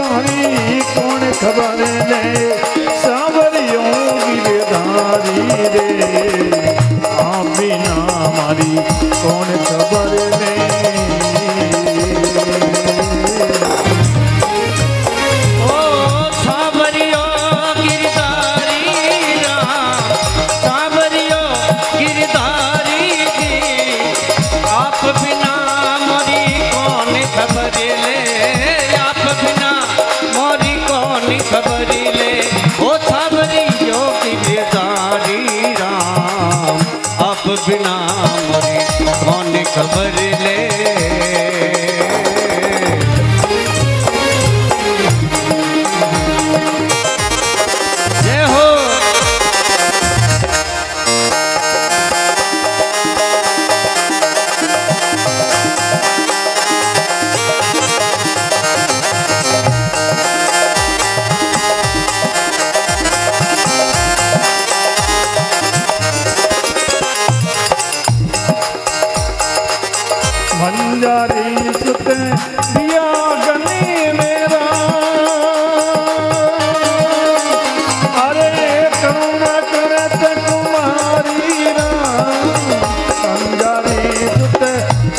વાણી કોણ ખબર ને સાંભળ્યો ગીરધારી રે. આપી ના મારી કોણ ખબર समर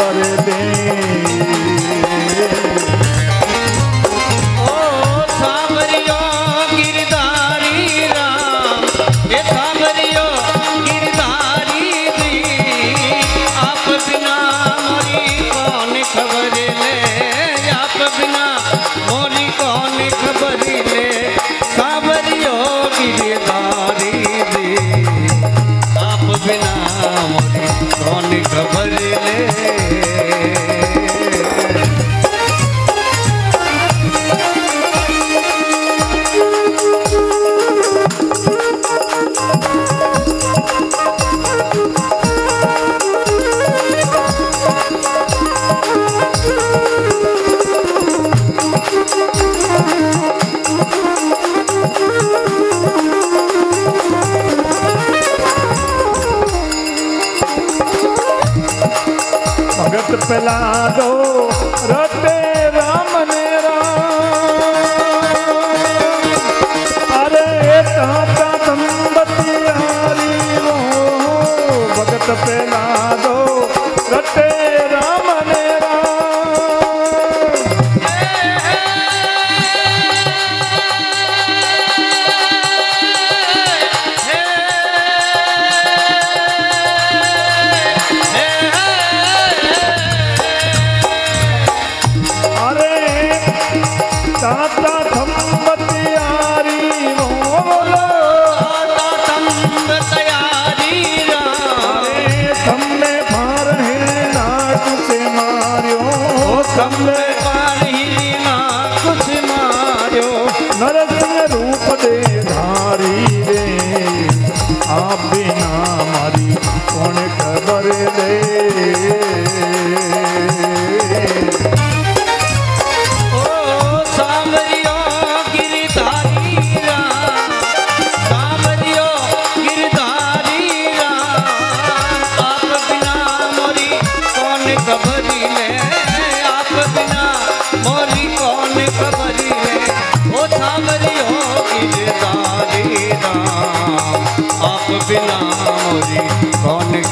कर दे। राधो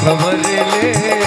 खबर ले।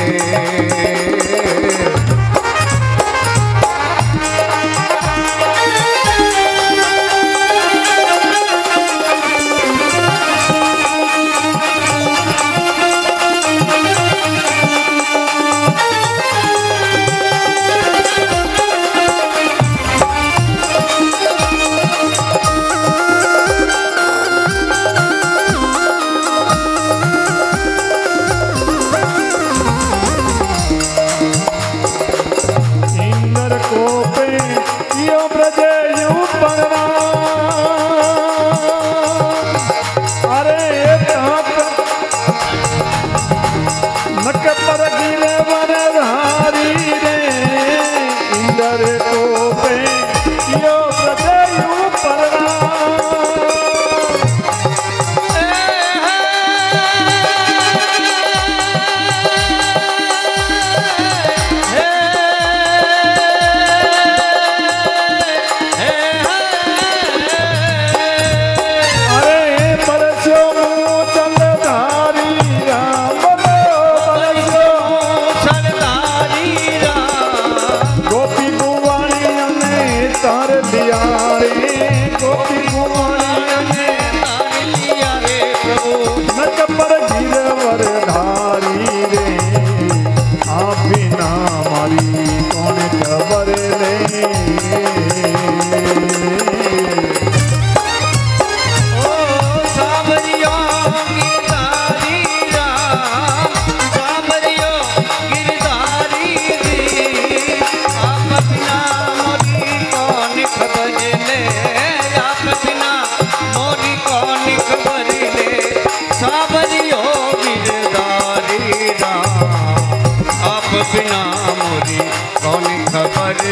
Marca para a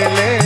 खबर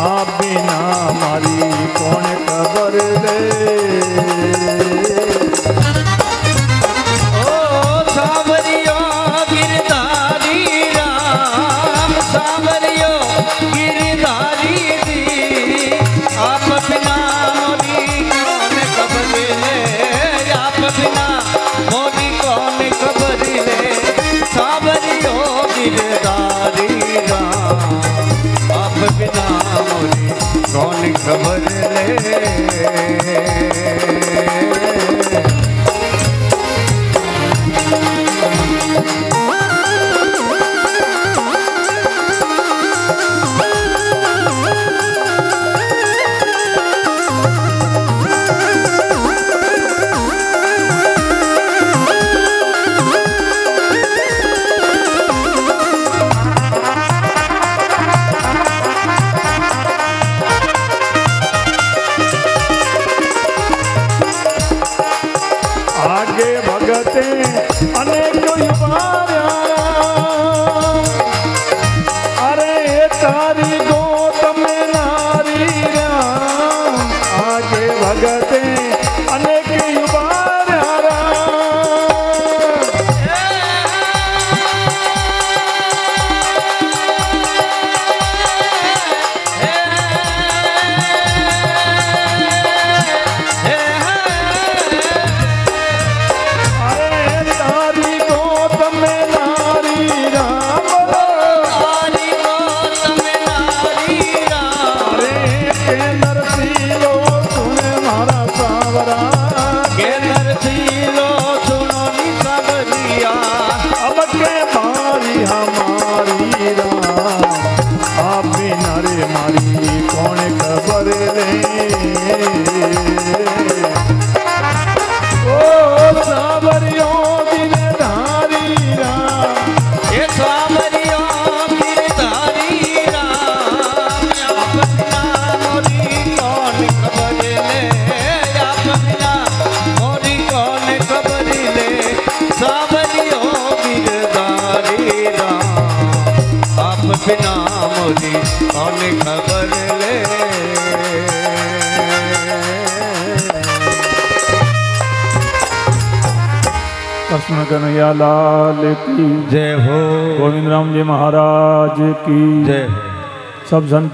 अब खबर ले। बिना मोरी कौन खबर ले? कृष्ण कन्हैया लाल की। जय हो। गोविंद राम जी महाराज की। जय सब संत